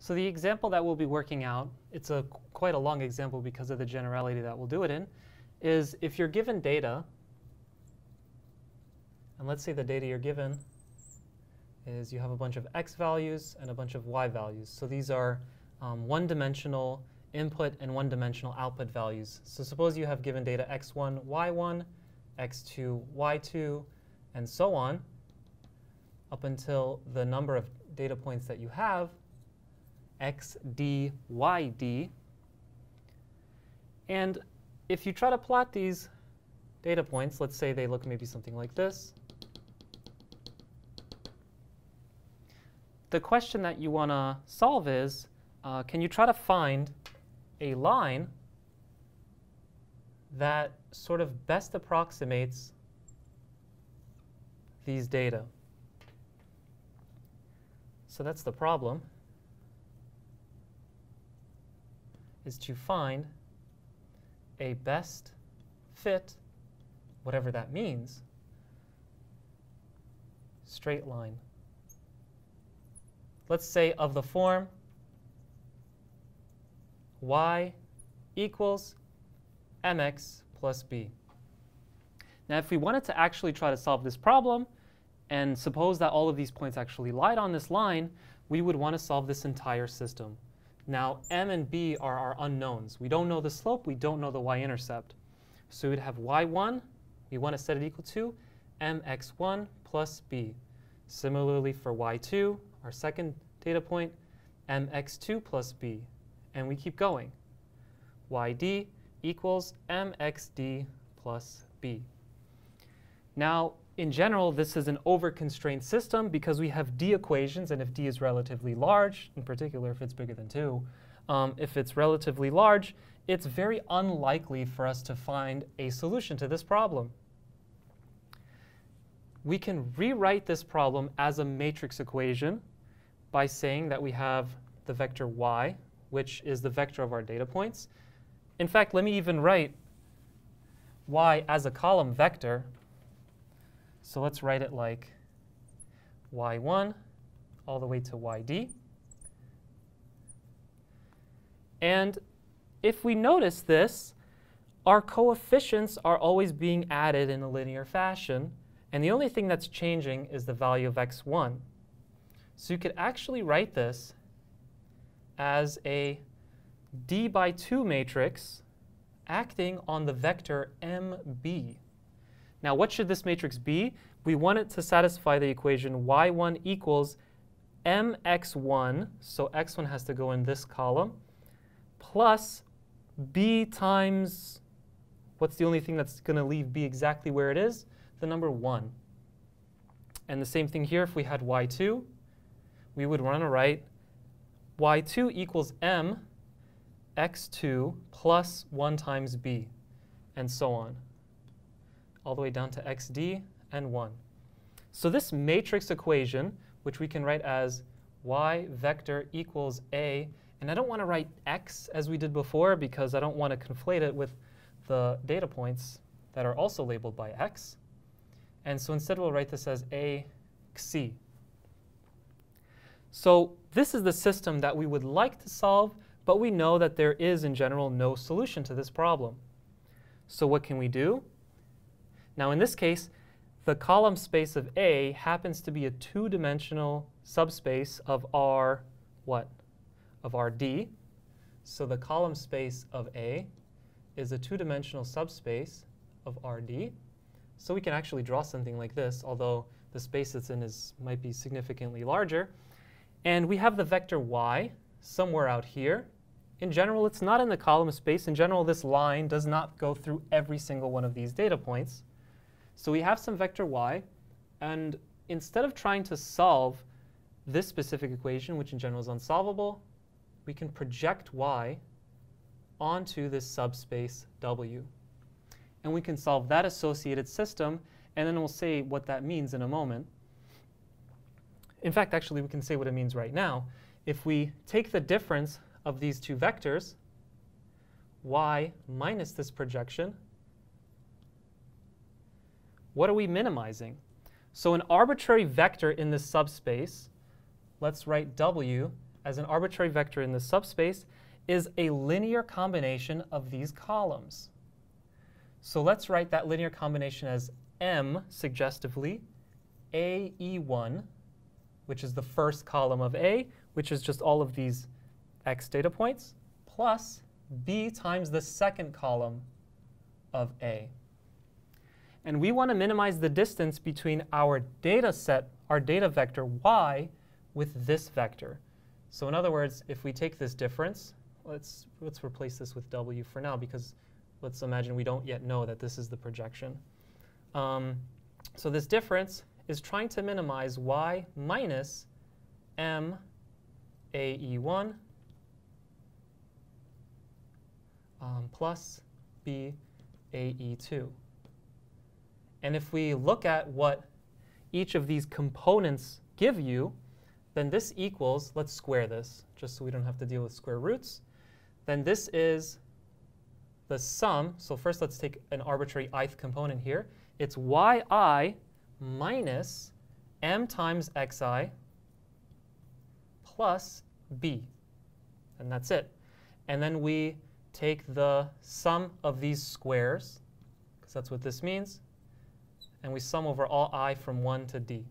So the example that we'll be working out, it's a quite a long example because of the generality that we'll do it in, is if you're given data, and let's say the data you're given is you have a bunch of x values and a bunch of y values. So these are um, one-dimensional input and one-dimensional output values. So suppose you have given data x1, y1, x2, y2, and so on, up until the number of data points that you have, x, d, y, d. And if you try to plot these data points, let's say they look maybe something like this. The question that you want to solve is, uh, can you try to find a line that sort of best approximates these data? So that's the problem. Is to find a best fit, whatever that means, straight line. Let's say of the form y equals mx plus b. Now, if we wanted to actually try to solve this problem, and suppose that all of these points actually lied on this line, we would want to solve this entire system. Now, m and b are our unknowns. We don't know the slope. We don't know the y-intercept. So we'd have y1. We want to set it equal to mx1 plus b. Similarly for y2, our second data point, mx2 plus b. And we keep going. yd equals mxd plus b. Now, in general, this is an over-constrained system because we have d equations, and if d is relatively large, in particular if it's bigger than 2, um, if it's relatively large, it's very unlikely for us to find a solution to this problem. We can rewrite this problem as a matrix equation by saying that we have the vector y, which is the vector of our data points. In fact, let me even write y as a column vector so let's write it like y1 all the way to yd. And if we notice this, our coefficients are always being added in a linear fashion. And the only thing that's changing is the value of x1. So you could actually write this as a d by 2 matrix acting on the vector mb. Now, what should this matrix be? We want it to satisfy the equation y1 equals mx1, so x1 has to go in this column, plus b times, what's the only thing that's going to leave b exactly where it is? The number 1. And the same thing here, if we had y2, we would want to write y2 equals m x2 plus 1 times b, and so on all the way down to xd and 1. So this matrix equation, which we can write as y vector equals a, and I don't want to write x as we did before because I don't want to conflate it with the data points that are also labeled by x. And so instead we'll write this as a. So this is the system that we would like to solve, but we know that there is in general no solution to this problem. So what can we do? Now in this case, the column space of A happens to be a two-dimensional subspace of R what? Of RD. So the column space of A is a two-dimensional subspace of RD. So we can actually draw something like this, although the space it's in is, might be significantly larger. And we have the vector y somewhere out here. In general, it's not in the column space. In general, this line does not go through every single one of these data points. So we have some vector y, and instead of trying to solve this specific equation, which in general is unsolvable, we can project y onto this subspace W. And we can solve that associated system, and then we'll say what that means in a moment. In fact, actually, we can say what it means right now. If we take the difference of these two vectors, y minus this projection, what are we minimizing? So an arbitrary vector in this subspace, let's write W as an arbitrary vector in the subspace is a linear combination of these columns. So let's write that linear combination as M, suggestively, AE1, which is the first column of A, which is just all of these x data points, plus B times the second column of A. And we want to minimize the distance between our data set, our data vector y, with this vector. So in other words, if we take this difference, let's, let's replace this with w for now, because let's imagine we don't yet know that this is the projection. Um, so this difference is trying to minimize y minus m ae1 um, plus b ae2. And if we look at what each of these components give you, then this equals, let's square this, just so we don't have to deal with square roots. Then this is the sum. So first let's take an arbitrary ith component here. It's yi minus m times xi plus b. And that's it. And then we take the sum of these squares, because that's what this means, and we sum over all i from 1 to d.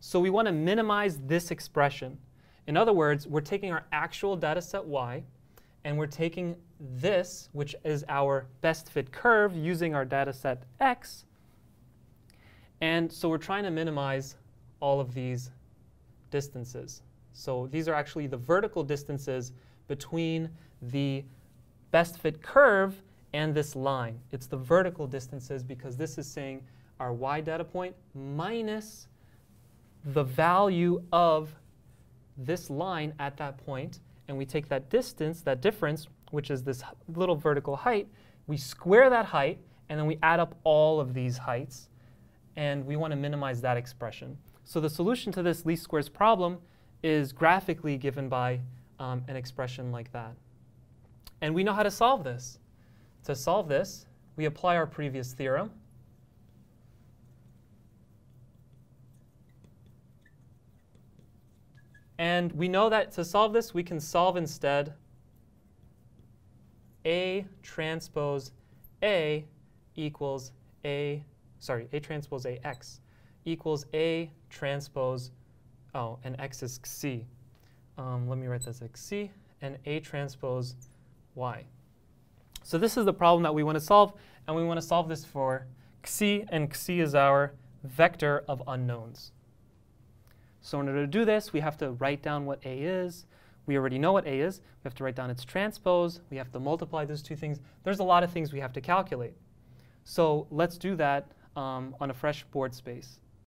So we want to minimize this expression. In other words, we're taking our actual data set y, and we're taking this, which is our best fit curve, using our data set x. And so we're trying to minimize all of these distances. So these are actually the vertical distances between the best fit curve and this line. It's the vertical distances because this is saying our y data point minus the value of this line at that point, and we take that distance, that difference, which is this little vertical height, we square that height, and then we add up all of these heights, and we want to minimize that expression. So the solution to this least squares problem is graphically given by um, an expression like that. And we know how to solve this. To solve this, we apply our previous theorem. And we know that to solve this, we can solve instead A transpose A equals A, sorry, A transpose AX equals A transpose, oh, and X is C. Um, let me write this as C and A transpose y. So this is the problem that we want to solve, and we want to solve this for xi, and xi is our vector of unknowns. So in order to do this, we have to write down what A is. We already know what A is. We have to write down its transpose. We have to multiply those two things. There's a lot of things we have to calculate. So let's do that um, on a fresh board space.